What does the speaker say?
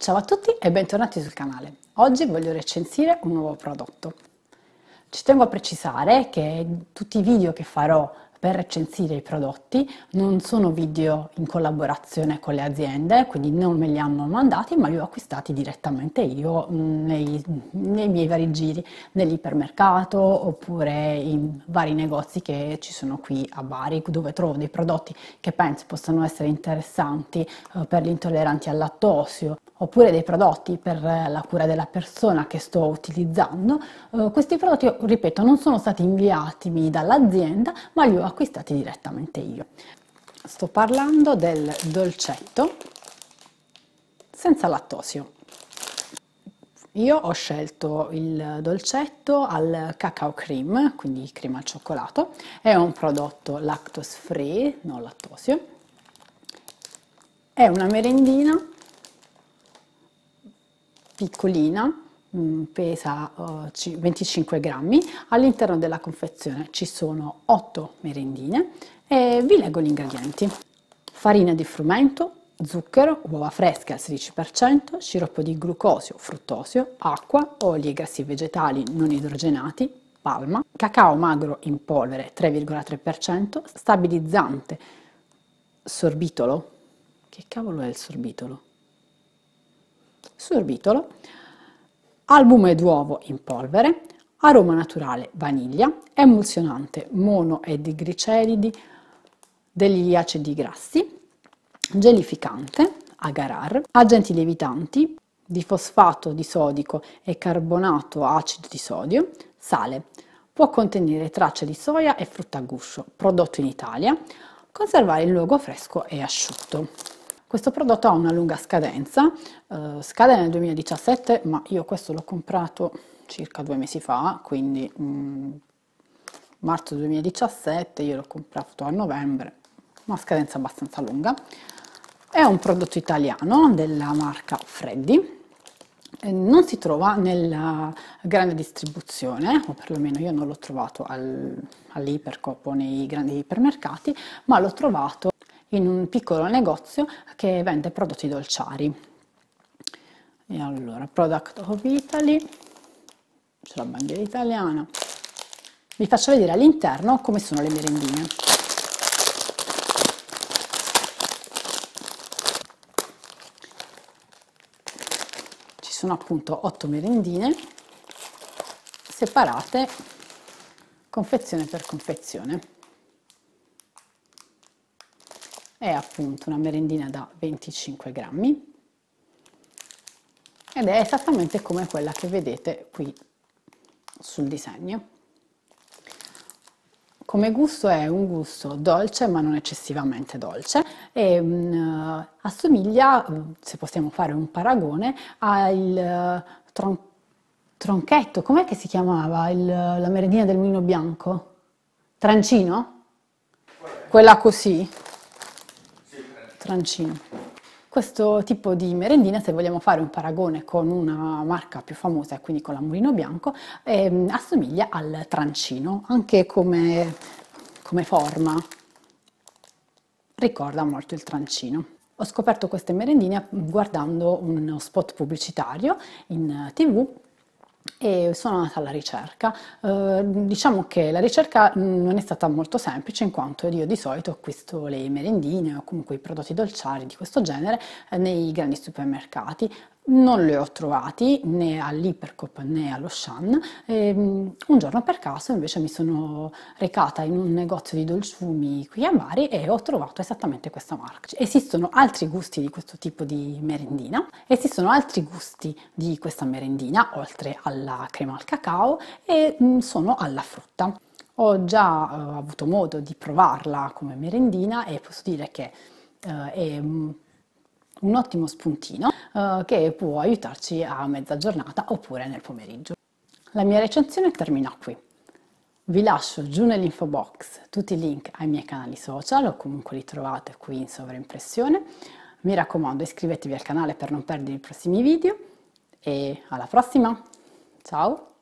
Ciao a tutti e bentornati sul canale. Oggi voglio recensire un nuovo prodotto. Ci tengo a precisare che tutti i video che farò per recensire i prodotti non sono video in collaborazione con le aziende, quindi non me li hanno mandati, ma li ho acquistati direttamente io mm, nei, nei miei vari giri, nell'ipermercato oppure in vari negozi che ci sono qui a Bari, dove trovo dei prodotti che penso possano essere interessanti eh, per gli intolleranti al lattosio oppure dei prodotti per la cura della persona che sto utilizzando, eh, questi prodotti, ripeto, non sono stati inviatimi dall'azienda, ma li ho acquistati direttamente io. Sto parlando del dolcetto senza lattosio. Io ho scelto il dolcetto al cacao cream, quindi crema al cioccolato, è un prodotto lactose free, non lattosio. È una merendina piccolina, mm, pesa 25 uh, grammi, all'interno della confezione ci sono 8 merendine e vi leggo gli ingredienti. Farina di frumento, zucchero, uova fresche al 16%, sciroppo di glucosio, fruttosio, acqua, oli e grassi vegetali non idrogenati, palma, cacao magro in polvere 3,3%, stabilizzante, sorbitolo. Che cavolo è il sorbitolo? Sorbitolo, albume d'uovo in polvere, aroma naturale vaniglia, emulsionante mono e digliceridi degli acidi grassi, gelificante agar agenti lievitanti di fosfato di sodico e carbonato acido di sodio, sale. Può contenere tracce di soia e frutta a guscio, prodotto in Italia, conservare il luogo fresco e asciutto. Questo prodotto ha una lunga scadenza, eh, scade nel 2017, ma io questo l'ho comprato circa due mesi fa, quindi mm, marzo 2017, io l'ho comprato a novembre, una scadenza abbastanza lunga. È un prodotto italiano della marca Freddy, non si trova nella grande distribuzione, o perlomeno io non l'ho trovato al, all'Ipercop o nei grandi ipermercati, ma l'ho trovato in un piccolo negozio che vende prodotti dolciari. E allora, Product of Italy, c'è la bandiera italiana. Vi faccio vedere all'interno come sono le merendine. Ci sono appunto otto merendine separate confezione per confezione. È appunto una merendina da 25 grammi ed è esattamente come quella che vedete qui sul disegno. Come gusto è un gusto dolce ma non eccessivamente dolce e um, assomiglia, se possiamo fare un paragone, al uh, tron tronchetto, com'è che si chiamava il, la merendina del mulino bianco? Trancino? Quella così? Trancino. Questo tipo di merendina, se vogliamo fare un paragone con una marca più famosa, quindi con la Mulino Bianco, eh, assomiglia al trancino, anche come, come forma. Ricorda molto il trancino. Ho scoperto queste merendine guardando uno spot pubblicitario in tv e sono andata alla ricerca. Eh, diciamo che la ricerca non è stata molto semplice in quanto io di solito acquisto le merendine o comunque i prodotti dolciari di questo genere eh, nei grandi supermercati non li ho trovati né all'Ipercop né allo Shan. E, um, un giorno per caso invece mi sono recata in un negozio di dolciumi qui a Bari e ho trovato esattamente questa marca. Esistono altri gusti di questo tipo di merendina, esistono altri gusti di questa merendina oltre alla crema al cacao e um, sono alla frutta. Ho già uh, avuto modo di provarla come merendina e posso dire che uh, è um, un ottimo spuntino uh, che può aiutarci a mezza giornata oppure nel pomeriggio. La mia recensione termina qui. Vi lascio giù nell'info box tutti i link ai miei canali social o comunque li trovate qui in sovraimpressione. Mi raccomando iscrivetevi al canale per non perdere i prossimi video e alla prossima! Ciao!